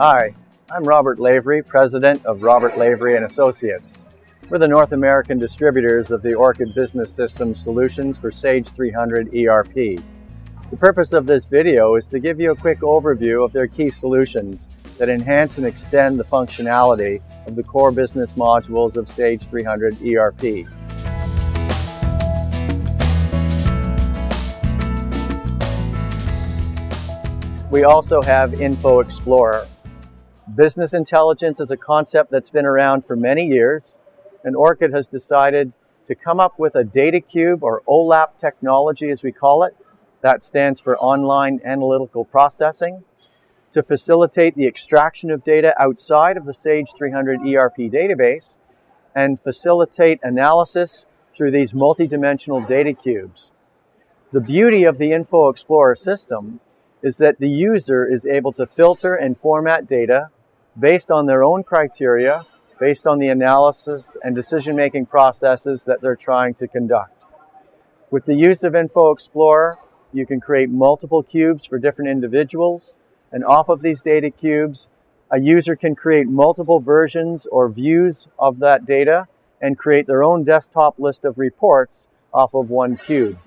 Hi, I'm Robert Lavery, President of Robert Lavery and Associates. We're the North American distributors of the Orchid Business Systems solutions for Sage 300 ERP. The purpose of this video is to give you a quick overview of their key solutions that enhance and extend the functionality of the core business modules of Sage 300 ERP. We also have Info Explorer. Business intelligence is a concept that's been around for many years, and Orchid has decided to come up with a data cube or OLAP technology, as we call it. That stands for Online Analytical Processing to facilitate the extraction of data outside of the Sage 300 ERP database and facilitate analysis through these multidimensional data cubes. The beauty of the Info Explorer system is that the user is able to filter and format data based on their own criteria, based on the analysis and decision-making processes that they're trying to conduct. With the use of Info Explorer, you can create multiple cubes for different individuals, and off of these data cubes, a user can create multiple versions or views of that data and create their own desktop list of reports off of one cube.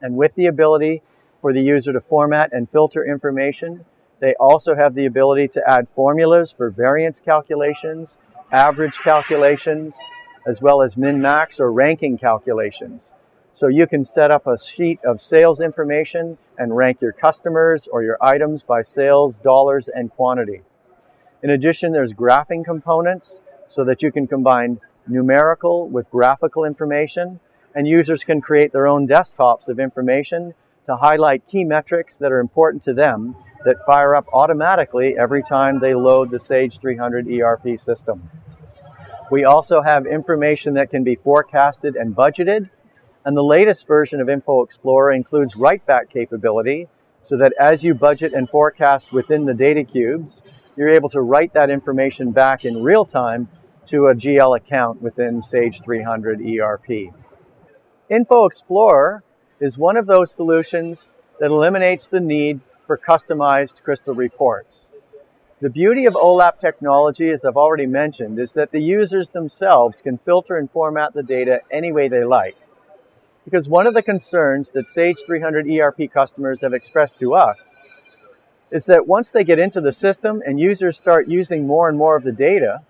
And with the ability for the user to format and filter information. They also have the ability to add formulas for variance calculations, average calculations, as well as min-max or ranking calculations. So you can set up a sheet of sales information and rank your customers or your items by sales, dollars, and quantity. In addition, there's graphing components so that you can combine numerical with graphical information and users can create their own desktops of information to highlight key metrics that are important to them that fire up automatically every time they load the Sage 300 ERP system. We also have information that can be forecasted and budgeted. And the latest version of Info Explorer includes write back capability so that as you budget and forecast within the data cubes, you're able to write that information back in real time to a GL account within Sage 300 ERP. Info Explorer is one of those solutions that eliminates the need for customized crystal reports. The beauty of OLAP technology, as I've already mentioned, is that the users themselves can filter and format the data any way they like. Because one of the concerns that Sage 300 ERP customers have expressed to us is that once they get into the system and users start using more and more of the data,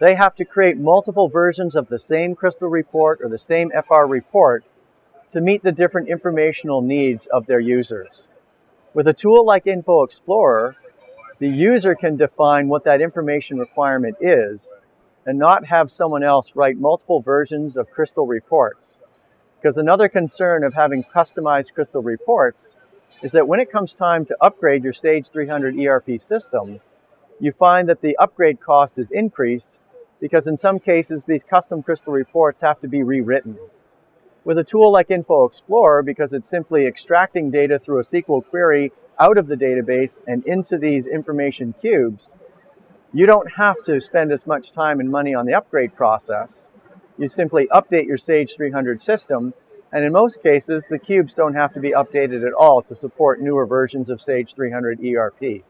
they have to create multiple versions of the same crystal report or the same FR report to meet the different informational needs of their users. With a tool like Info Explorer, the user can define what that information requirement is and not have someone else write multiple versions of Crystal reports. Because another concern of having customized Crystal reports is that when it comes time to upgrade your Sage 300 ERP system, you find that the upgrade cost is increased because in some cases these custom Crystal reports have to be rewritten. With a tool like Info Explorer, because it's simply extracting data through a SQL query out of the database and into these information cubes, you don't have to spend as much time and money on the upgrade process. You simply update your Sage 300 system, and in most cases, the cubes don't have to be updated at all to support newer versions of Sage 300 ERP.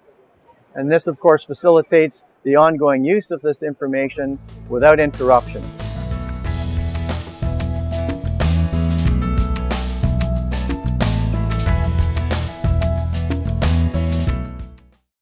And this, of course, facilitates the ongoing use of this information without interruptions.